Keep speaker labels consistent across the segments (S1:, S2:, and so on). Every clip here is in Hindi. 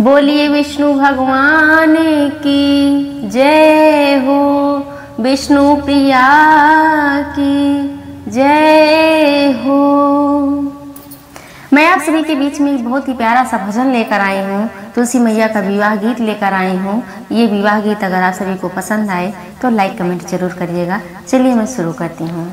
S1: बोलिए विष्णु भगवान की, जय हो विष्णु प्रिया की, जय हो। मैं आप सभी के बीच में बहुत ही प्यारा सा भजन लेकर आई हूँ, तुलसी मैया का विवाह गीत लेकर आई हूँ। ये विवाह गीत अगर आप सभी को पसंद आए तो लाइक कमेंट ज़रूर करिएगा। चलिए मैं शुरू करती हूँ।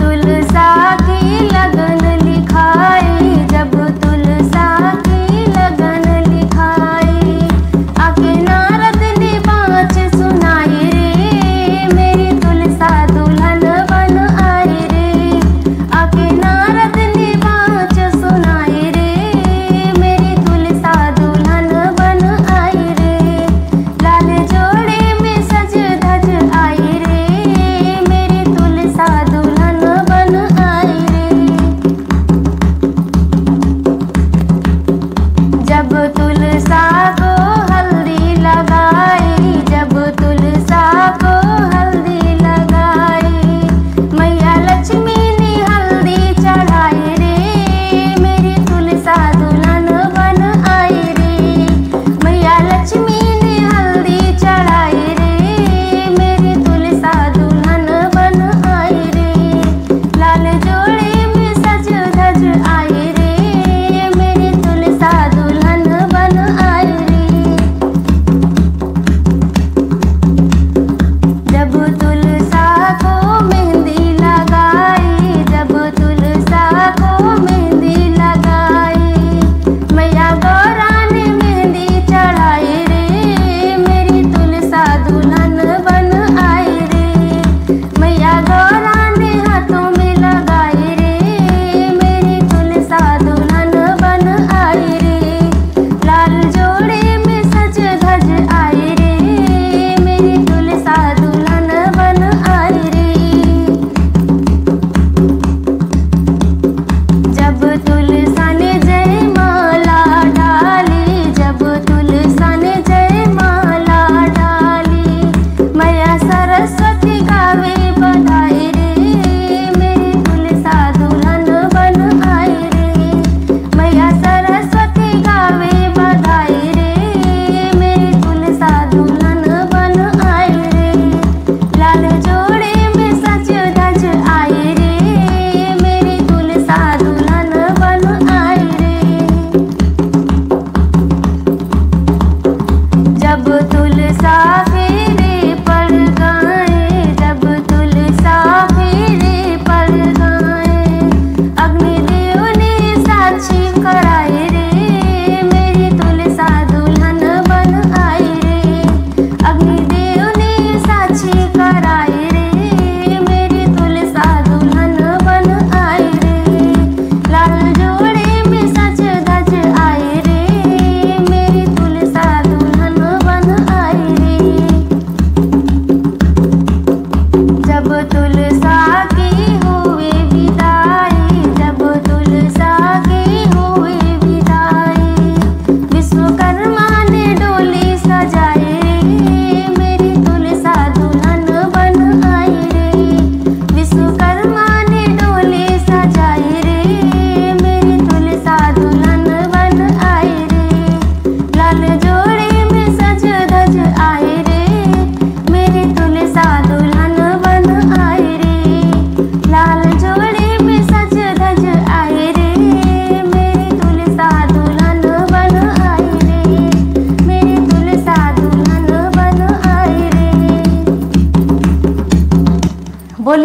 S1: तुलसा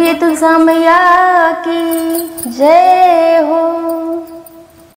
S1: बोलिए तुलसा मैया की जय हो।